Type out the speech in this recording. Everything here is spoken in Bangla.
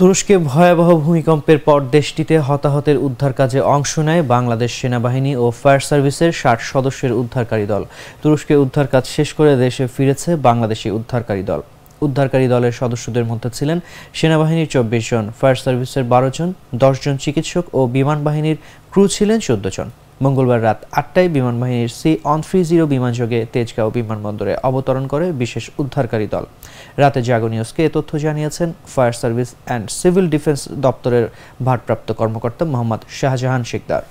তুরস্কে ভয়াবহ ভূমিকম্পের পর দেশটিতে হতাহতের উদ্ধার কাজে অংশ নেয় বাংলাদেশ সেনাবাহিনী ও ফায়ার সার্ভিসের ষাট সদস্যের উদ্ধারকারী দল। তুরস্কে উদ্ধার কাজ শেষ করে দেশে ফিরেছে বাংলাদেশি উদ্ধারকারী দল। উদ্ধারকারী দলের সদস্যদের মধ্যে ছিলেন সেনাবাহিনীর চব্বিশ জন, ফায়ার সার্ভিসের বারো জন দশজন চিকিৎসক ও বিমান বাহিনীর ক্রু ছিলেন চোদ্দ জন। মঙ্গলবার রাত আটটায় বিমানবাহিনীর সি অন থ্রি জিরো বিমানযোগে তেজগাঁও বিমানবন্দরে অবতরণ করে বিশেষ উদ্ধারকারী দল। রাতে জাগো নিউজকে এ তথ্য জানিয়েছেন Fire Service and Civil Defence দপ্তরের ভারপ্রাপ্ত কর্মকর্তা মোহাম্মদ শাহজাহান শিকদার।